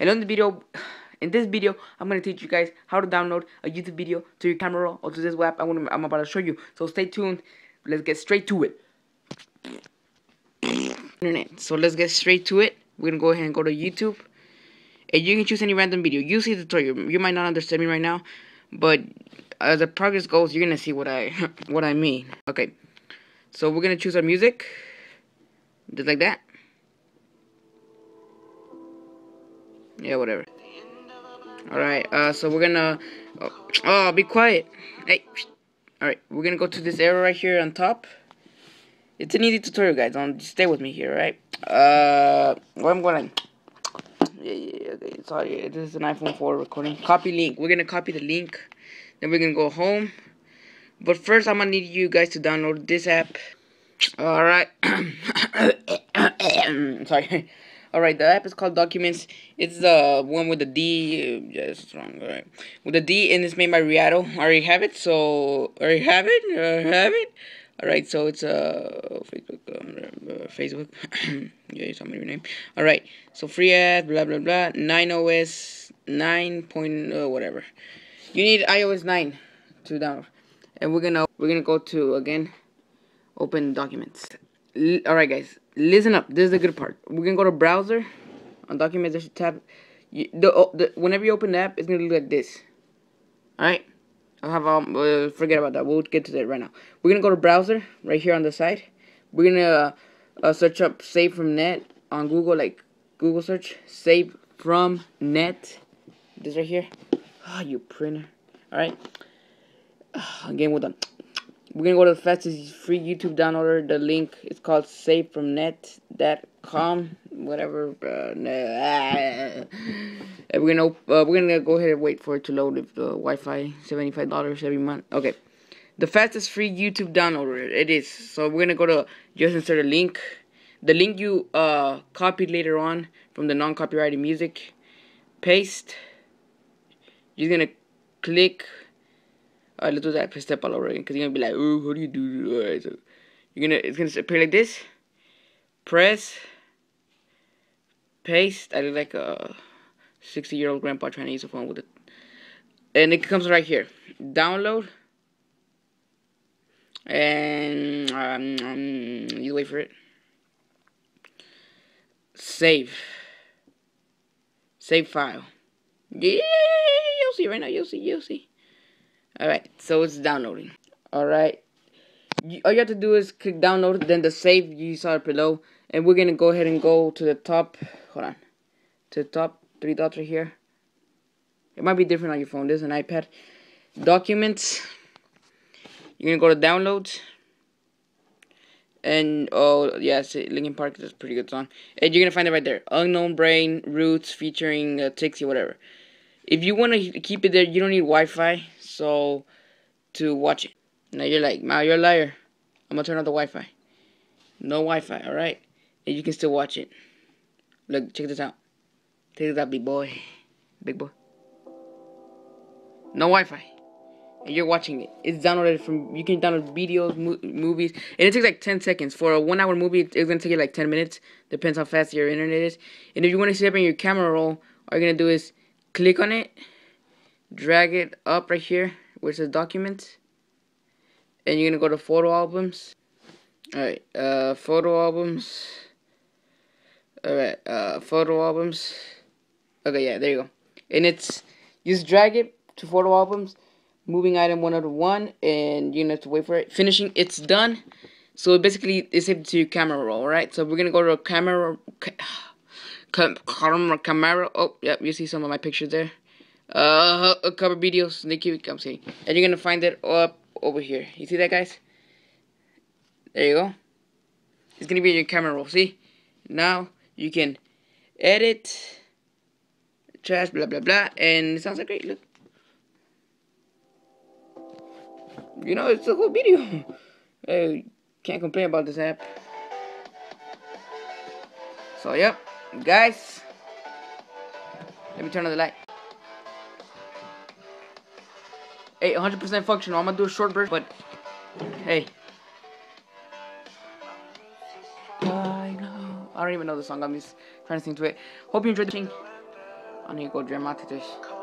And in the video, in this video, I'm gonna teach you guys how to download a YouTube video to your camera or to this web. I'm gonna, I'm about to show you. So stay tuned. Let's get straight to it. Internet. So let's get straight to it. We're gonna go ahead and go to YouTube, and you can choose any random video. You see the tutorial. You might not understand me right now, but as the progress goes, you're gonna see what I what I mean. Okay. So we're gonna choose our music, just like that. Yeah, whatever. Alright, uh, so we're gonna... Oh, oh, be quiet. Hey. Alright, we're gonna go to this arrow right here on top. It's an easy tutorial, guys. Don't stay with me here, right? Uh, what I'm gonna... Yeah, yeah, okay, sorry. This is an iPhone 4 recording. Copy link. We're gonna copy the link. Then we're gonna go home. But first, I'm gonna need you guys to download this app. Alright. sorry. Alright, the app is called Documents. It's the one with the D. Yeah, it's wrong. Alright. With the D, and it's made by Readdle. I already have it, so. I already have it? I have it? Alright, so it's uh, Facebook. Um, uh, Facebook. yeah, you saw your name. Alright, so free ad, blah, blah, blah. iOS 9 point, uh, whatever. You need iOS 9 to download. And we're gonna, we're gonna go to, again, open documents. Alright, guys listen up. This is the good part. We're gonna go to browser on documents. A tab. You, the, oh, the whenever you open the app, it's gonna look like this. All right. I'll have um. Uh, forget about that. We'll get to that right now. We're gonna go to browser right here on the side. We're gonna uh, uh, search up save from net on Google, like Google search save from net. This right here. Ah, oh, you printer. All right. Again, we're done. We're gonna go to the fastest free YouTube downloader. The link is called savefromnet.com. Whatever. Uh, nah. We're gonna uh, we're gonna go ahead and wait for it to load. If the Wi-Fi seventy five dollars every month. Okay. The fastest free YouTube downloader. It is. So we're gonna go to just insert a link. The link you uh copied later on from the non copyrighted music. Paste. You're gonna click Alright, let's do that step all over again. Because you're to be like, oh, how do you do so you're to, it's going to appear like this. Press. Paste. I look like a 60 year old grandpa trying to use a phone with it. And it comes right here. Download. And um, um, you wait for it. Save. Save file. Yeah, you'll see right now. You'll see. You'll see. Alright, so it's downloading. Alright. All you have to do is click download, then the save you saw it below. And we're to go ahead and go to the top. Hold on. To the top, three dots right here. It might be different on your phone. This is an iPad. Documents. You're to go to downloads. And, oh, yes, Linkin Park is a pretty good song. And you're to find it right there. Unknown Brain, Roots, featuring uh, Tixie, whatever. If you want to keep it there, you don't need Wi-Fi so to watch it. Now you're like, Mao, you're a liar. I'm gonna turn on the Wi-Fi. No Wi-Fi, all right, and you can still watch it. Look, check this out. Check this out, big boy, big boy. No Wi-Fi, and you're watching it. It's downloaded from. You can download videos, mo movies, and it takes like 10 seconds. For a one-hour movie, it's gonna take you like 10 minutes. Depends how fast your internet is. And if you want to set up in your camera roll, all you're gonna do is click on it drag it up right here where it says documents and you're gonna go to photo albums. Alright uh photo albums. Alright uh photo albums. Okay yeah there you go. And it's just drag it to photo albums moving item one out of one and you're gonna have to wait for it. Finishing it's done. So basically it's saved to camera roll right? So we're gonna go to camera camera camera oh yep you see some of my pictures there uh, a cover videos, Nikki comes here. And you're gonna find it up over here. You see that, guys? There you go. It's gonna be in your camera roll. See? Now you can edit, trash, blah blah blah, and it sounds like great. Look. You know, it's a whole video. hey, can't complain about this app. So, yep, guys. Let me turn on the light. 100% functional. I'm gonna do a short version, but hey. I know. I don't even know the song. I'm just trying to sing to it. Hope you enjoyed the thing. I need to go dramatitis. Toxic people being